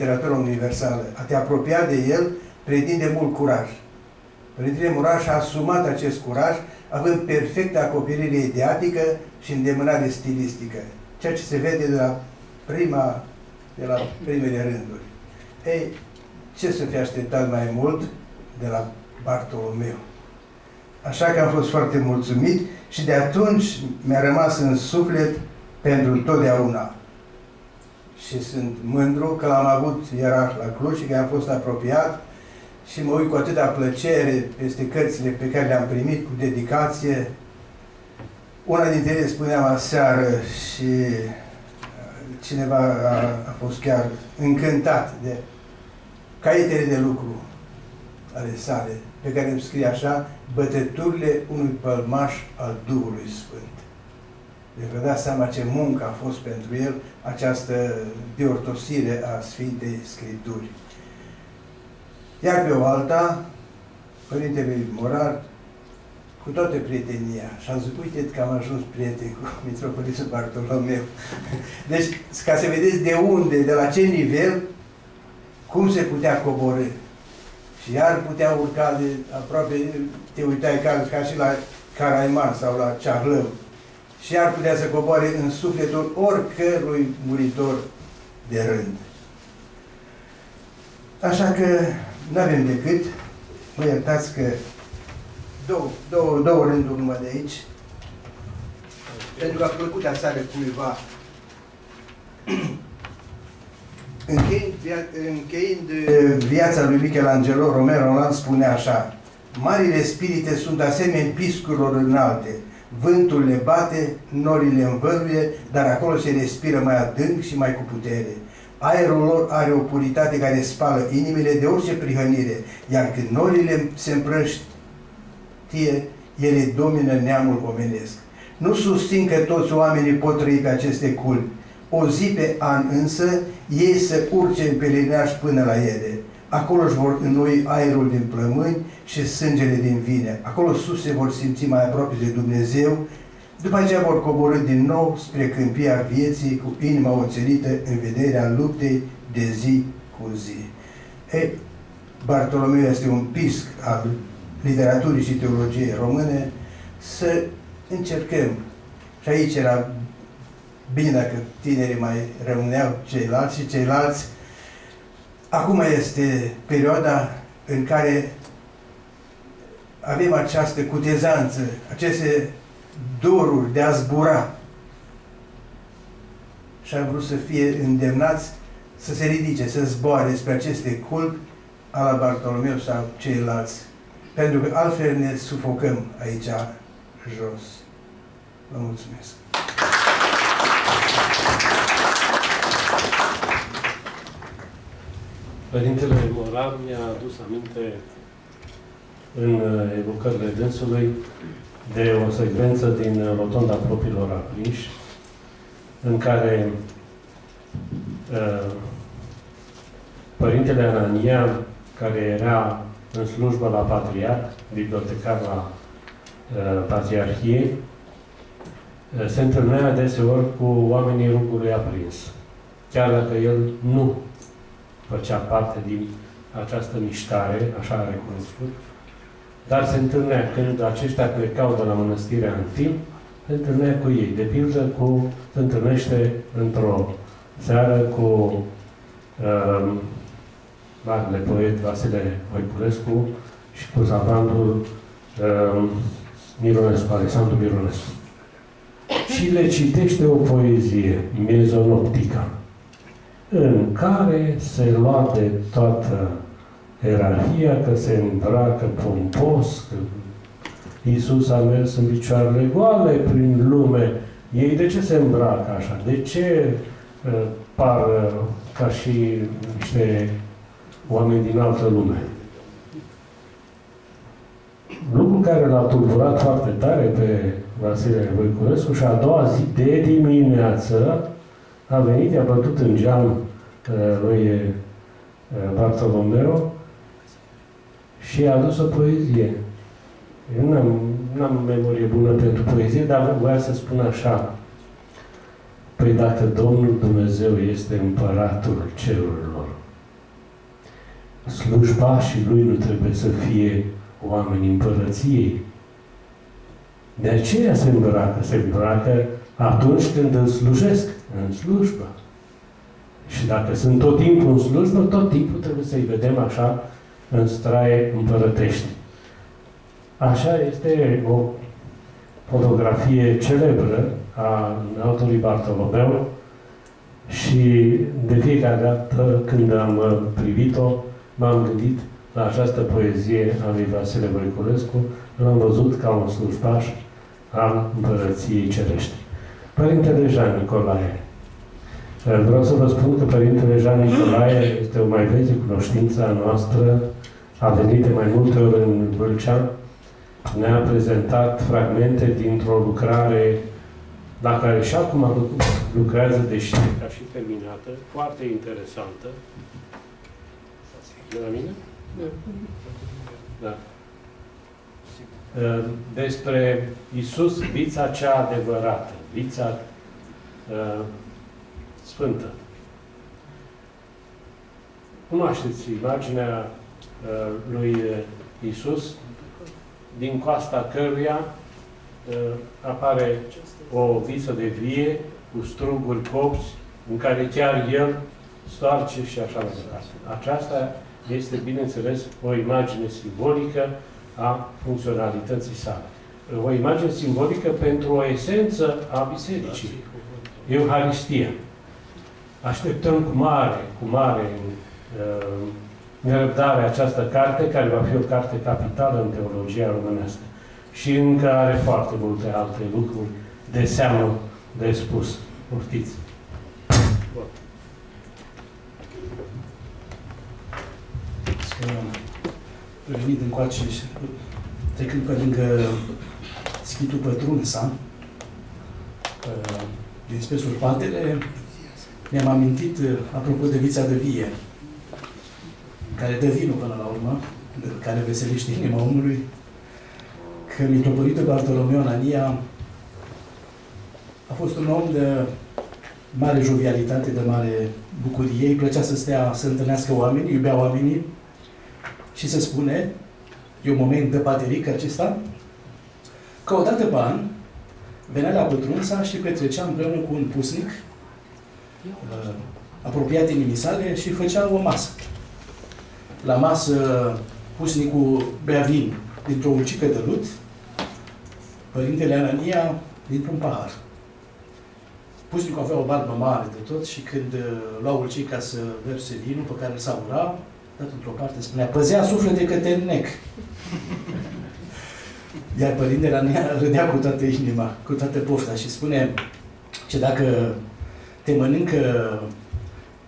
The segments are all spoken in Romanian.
literatura universală. A te apropia de el pretinde mult curaj. Părintele Muraș a asumat acest curaj, având perfectă acoperire ideatică și îndemânare stilistică, ceea ce se vede de la prima, de la primele rânduri. Ei, ce să fi așteptat mai mult de la Bartolomeu? Așa că am fost foarte mulțumit și de atunci mi-a rămas în suflet pentru totdeauna. Și sunt mândru că l-am avut ierarh la Cluj și că am fost apropiat și mă uit cu atâta plăcere peste cărțile pe care le-am primit cu dedicație. Una dintre ele spuneam aseară și uh, cineva a, a fost chiar încântat de caietele de lucru ale sale, pe care îmi scrie așa, bătăturile unui pălmaș al Duhului Sfânt. Deci vă dați seama ce muncă a fost pentru el această deortosire a Sfintei Scripturi. Iar pe o alta, Părintele Morar, cu toată prietenia, și am zis, uite că am ajuns prieten cu Mitropolitul Bartolomeu. Deci, ca să vedeți de unde, de la ce nivel, cum se putea coborâ. Și iar putea urca de aproape, te uitai ca, ca și la Caraiman sau la Ceahlău. Și iar putea să coboare în sufletul oricărui muritor de rând. Așa că nu avem decât, mă iertați că două, două, două rânduri numai de aici, pentru că a plăcut aseară cuiva Încheind, via încheind viața lui Michelangelo, Romero Roland spune așa Marile spirite sunt asemenea piscurilor înalte. Vântul le bate, norii le învăluie, dar acolo se respiră mai adânc și mai cu putere. Aerul lor are o puritate care spală inimile de orice prihănire, iar când norile se împrăștie, ele domină neamul omenesc. Nu susțin că toți oamenii pot trăi pe aceste culmi, o zi pe an însă, ei să urce în pelerinaj până la ele. Acolo își vor înnoi aerul din plămâni și sângele din vine. Acolo sus se vor simți mai aproape de Dumnezeu. După aceea vor coborâ din nou spre câmpia vieții cu inima oțelită în vederea luptei de zi cu zi. E, Bartolomeu este un pisc al literaturii și teologiei române să încercăm. Și aici era Bine dacă tinerii mai rămâneau ceilalți și ceilalți. Acum este perioada în care avem această cutezanță, aceste doruri de a zbura. Și am vrut să fie îndemnați să se ridice, să zboare spre aceste culpi ala Bartolomeu sau ceilalți. Pentru că altfel ne sufocăm aici jos. Vă mulțumesc. Părintele Morar mi-a adus aminte în uh, evocările dânsului de o secvență din Rotonda Propriilor Aprinși, în care uh, Părintele Anania, care era în slujbă la Patriarh, bibliotecar la uh, Patriarhie, uh, se întâlnea deseori cu oamenii rugului aprins. Chiar dacă el nu făcea parte din această mișcare, așa a recunoscut, dar se întâlnea când aceștia plecau de la mănăstirea în timp, se întâlnea cu ei. De pildă, cu, se întâlnește într-o seară cu uh, marele poet Vasile Voiculescu și cu zavrandul uh, Mironescu, Alexandru Mironescu. Și le citește o poezie, mezonoptica în care se luate toată ierarhia, că se îmbracă pompos, că Iisus a mers în picioarele goale prin lume. Ei de ce se îmbracă așa? De ce uh, par uh, ca și niște oameni din altă lume? Lucru care l-a tulburat foarte tare pe Vasile Voiculescu și a doua zi de dimineață a venit, i-a bătut în geam uh, lui uh, Bartolomeo și a adus o poezie. Eu n-am, n-am memorie bună pentru poezie, dar voia să spun așa. Păi dacă Domnul Dumnezeu este împăratul cerurilor, slujbașii lui nu trebuie să fie oameni împărăției. De aceea se îmbracă. Se îmbracă atunci când îl slujesc în slujbă. Și dacă sunt tot timpul în slujbă, tot timpul trebuie să-i vedem așa în straie împărătești. Așa este o fotografie celebră a înaltului Bartolomeu și de fiecare dată când am privit-o, m-am gândit la această poezie a lui Vasile Voiculescu, l-am văzut ca un slujbaș al Împărăției Cerești. Părintele Jean Nicolae. Vreau să vă spun că Părintele Jean Nicolae este o mai veche cunoștință a noastră, a venit de mai multe ori în Vâlcea, ne-a prezentat fragmente dintr-o lucrare la care și acum lucrează, deși ca și terminată, foarte interesantă. De la mine? Da. Despre Isus, vița cea adevărată, vița uh, sfântă. Cunoașteți imaginea uh, lui Isus din coasta căruia uh, apare o viță de vie cu struguri copți în care chiar el stoarce și așa mai departe. Aceasta este, bineînțeles, o imagine simbolică a funcționalității sale. O imagine simbolică pentru o esență a Bisericii. Euharistia. Așteptăm cu mare, cu mare uh, nerăbdare această carte, care va fi o carte capitală în teologia românească. Și încă are foarte multe alte lucruri de seamă de spus. Poftiți! Revenind încoace, trecând pe lângă Schitul Pătrunsa, din spre surpatele, mi-am amintit, apropo de vița de vie, care dă vinul până la urmă, care veselește inima omului, că Mitroporitul Bartolomeu Anania a fost un om de mare jovialitate, de mare bucurie, îi plăcea să stea, să întâlnească oameni, iubea oamenii și se spune, e un moment de pateric acesta, că odată pe an venea la pătrunța și petrecea împreună cu un pusnic uh, apropiat inimii sale și făcea o masă. La masă pusnicul bea vin dintr-o ulcică de lut, părintele Anania dintr-un pahar. Pusnicul avea o barbă mare de tot și când uh, lua ulcica să verse vinul pe care îl savura, dat într-o parte spunea, păzea suflete că te înnec. Iar părintele Anania râdea cu toată inima, cu toată pofta și spune că dacă te mănâncă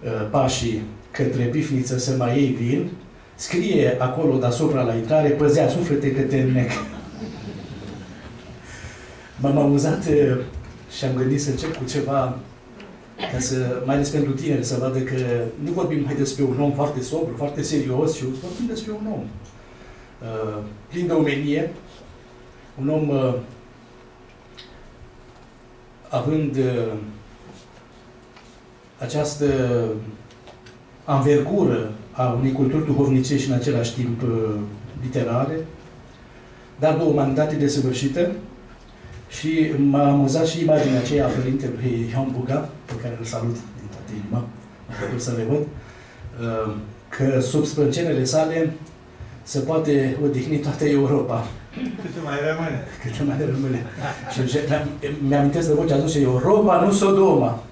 uh, pașii către pifniță să mai iei vin, scrie acolo deasupra la intrare, păzea suflete că te înnec. M-am amuzat uh, și am gândit să încep cu ceva ca să, mai ales pentru tineri, să vadă că nu vorbim mai despre un om foarte sobru, foarte serios, și vorbim despre un om uh, plin de omenie, un om uh, având uh, această anvergură a unei culturi duhovnice și în același timp uh, literare, dar de o umanitate desăvârșită și m-a amuzat și imaginea aceea a părintelui Ion Buga, pe care îl salut din toată inima, am să le văd, uh, că sub sprâncenele sale se poate odihni toată Europa. Câte mai rămâne. Câte mai rămâne. și mi-amintesc de vocea zice, Europa, nu Sodoma.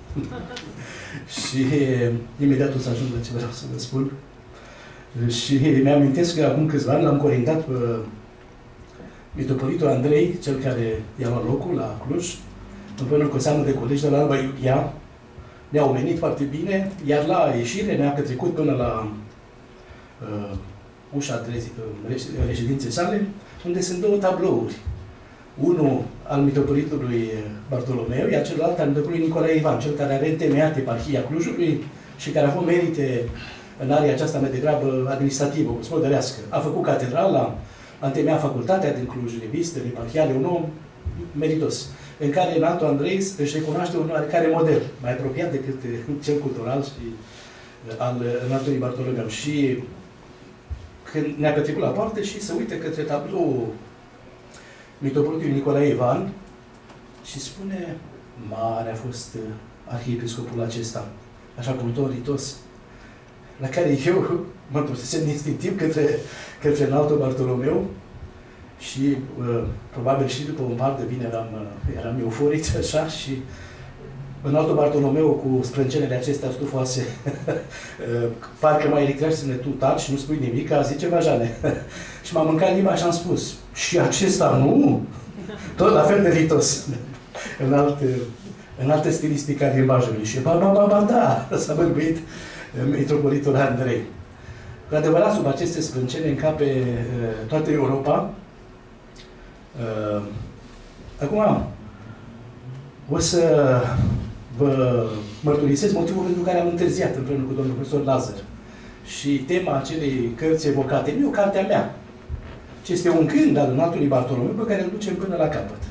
Și imediat o să ajung la ce vreau să vă spun. Și mi-amintesc că acum câțiva ani l-am corindat pe Mitropolitul Andrei, cel care i-a luat locul la Cluj, împreună cu o seamă de colegi de la Alba Iughia, ne-au venit foarte bine, iar la ieșire ne-a trecut până la uh, ușa de uh, reședinței sale, unde sunt două tablouri. Unul al mitropolitului Bartolomeu, iar celălalt al mitropolitului Nicolae Ivan, cel care a întemeiat eparhia Clujului și care a avut merite în area aceasta mai degrabă administrativă, gospodărească. A făcut catedrala, a întemeiat facultatea din Cluj, revistele, eparhiale, un om meritos, în care înaltul Andrei își recunoaște un oarecare model, mai apropiat decât cel cultural și al înaltului Bartolomeu. Și când ne-a petrecut la poartă și se uită către tablou mitropolitului Nicolae Ivan și spune, mare a fost uh, arhiepiscopul acesta, așa cum tot ritos, la care eu mă întorsesem instinctiv către, către înaltul Bartolomeu și uh, probabil și după un par de vine eram, uh, eram euforic așa și în altul Bartolomeu cu sprâncenele acestea stufoase, uh, parcă mai ridicat tu taci și nu spui nimic, a zice Vajane. și m-a mâncat limba și am spus, și acesta nu? Tot la fel de ritos. în, alt, în altă stilistică a limbajului. Și ba, ba, ba, ba, da, s-a bărbit metropolitul Andrei. Cu adevărat, sub aceste sprâncene încape uh, toată Europa. Uh, acum, o să vă mărturisesc motivul pentru care am întârziat împreună cu domnul profesor Lazar. Și tema acelei cărți evocate nu e o carte a mea, ci este un gând al înaltului Bartolomeu pe care îl ducem până la capăt.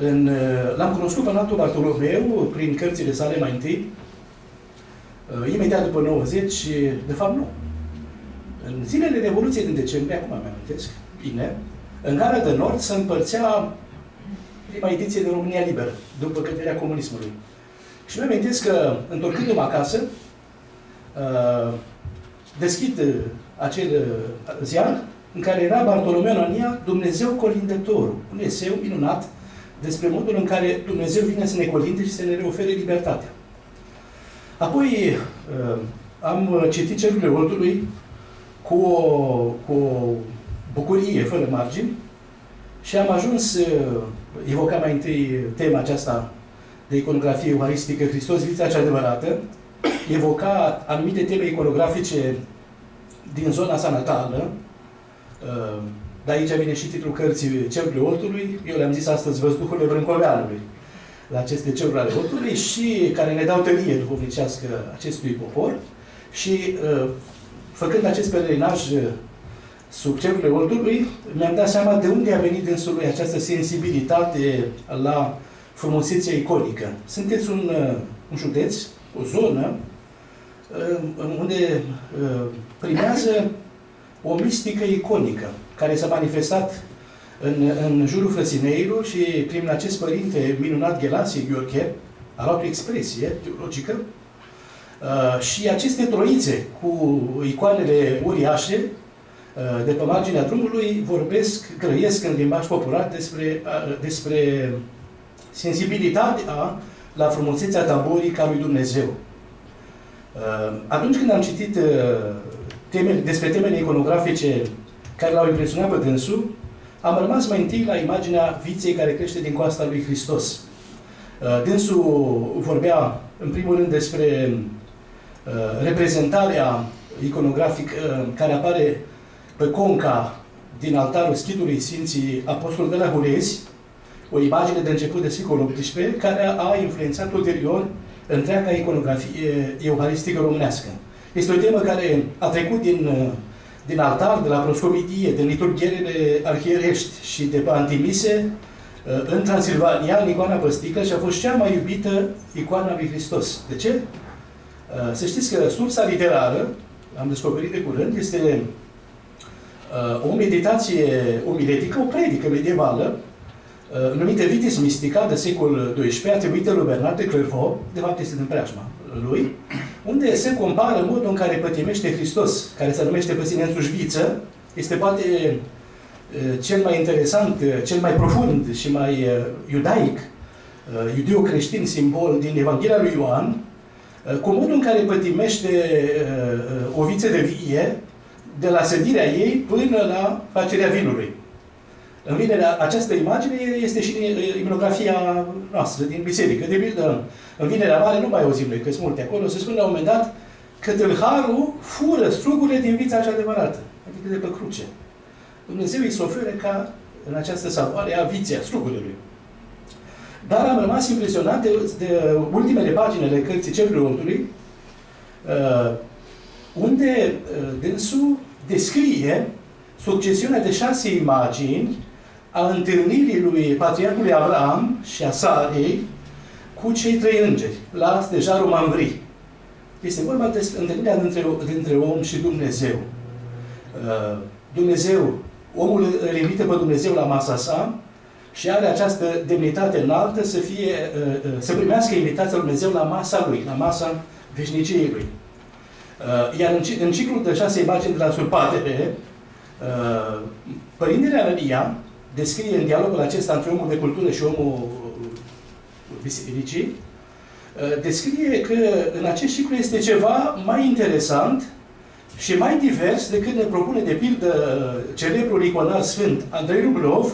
În, uh, l-am cunoscut pe înaltul Bartolomeu prin cărțile sale mai întâi, uh, imediat după 90, de fapt nu. În zilele Revoluției din decembrie, acum mi amintesc, bine, în Gara de Nord se împărțea prima ediție de România Liberă, după căderea comunismului. Și mi amintesc că, întorcându-mă acasă, uh, deschid acel ziar în care era Bartolomeu Anania, Dumnezeu colindătorul, un eseu minunat despre modul în care Dumnezeu vine să ne colinde și să ne reofere libertatea. Apoi uh, am citit cerurile Oltului cu o, cu o bucurie fără margini și am ajuns, uh, evoca mai întâi tema aceasta de iconografie euharistică, Hristos, vița cea adevărată, evoca anumite teme iconografice din zona sa natală, uh, de aici vine și titlul cărții Cerului Ortului, eu le-am zis astăzi Văzduhurile Brâncoveanului, la aceste ceruri ale Ortului și care ne dau tărie duhovnicească acestui popor. Și uh, făcând acest pelerinaj uh, sub cerurile Ortului, mi-am dat seama de unde a venit însului această sensibilitate la frumusețea iconică. Sunteți un, un județ, o zonă, unde primează o mistică iconică care s-a manifestat în, în jurul frățineilor și prin acest părinte minunat Gelasie Gheorghe, a luat o expresie teologică, uh, și aceste troițe cu icoanele uriașe uh, de pe marginea drumului vorbesc, grăiesc în limbaj popular despre, uh, despre sensibilitatea la frumusețea taborii ca lui Dumnezeu. Uh, atunci când am citit uh, temele, despre temele iconografice care l-au impresionat pe dânsul, am rămas mai întâi la imaginea viței care crește din coasta lui Hristos. Uh, dânsul vorbea, în primul rând, despre uh, reprezentarea iconografică uh, care apare pe conca din altarul schidului Sfinții Apostol de la Hulezi, o imagine de început de secolul XVIII, care a influențat ulterior întreaga iconografie euharistică românească. Este o temă care a trecut din din altar, de la proscomidie, din liturghierele arhierești și de pe antimise, uh, în Transilvania, în icoana păstică și a fost cea mai iubită icoana lui Hristos. De ce? Uh, să știți că sursa literară, am descoperit de curând, este uh, o meditație omiletică, o predică medievală, numită Vitis Mystica de secol XII, atribuită lui Bernard de Clairvaux, de fapt este din preajma lui, unde se compară modul în care pătimește Hristos, care se numește pe sine însuși viță, este poate cel mai interesant, cel mai profund și mai iudaic, iudeo-creștin simbol din Evanghelia lui Ioan, cu modul în care pătimește o viță de vie, de la sădirea ei până la facerea vinului. În vine această imagine este și din imunografia noastră, din biserică. De pildă, în Vinerea Mare nu mai auzim noi, că sunt multe acolo, se spune la un moment dat că tâlharul fură strugurile din vița cea adevărată, adică de pe cruce. Dumnezeu îi se oferă ca în această savoare a viței, a strugurilor. Dar am rămas impresionat de, de ultimele pagini ale cărții Cerului Ortului, uh, unde uh, dânsul descrie succesiunea de șase imagini a întâlnirii lui Patriarhului Avram și a Sarei cu cei trei îngeri, la stejarul Mamvri. Este vorba despre întâlnirea dintre, dintre om și Dumnezeu. Uh, Dumnezeu, omul îl invită pe Dumnezeu la masa sa și are această demnitate înaltă să, fie, uh, uh, să primească invitația lui Dumnezeu la masa lui, la masa veșniciei lui. Iar în ciclul de șase imagini de la surpatele, Părintele Anania descrie în dialogul acesta între omul de cultură și omul bisericii, descrie că în acest ciclu este ceva mai interesant și mai divers decât ne propune de pildă celebrul iconar sfânt Andrei Rublev,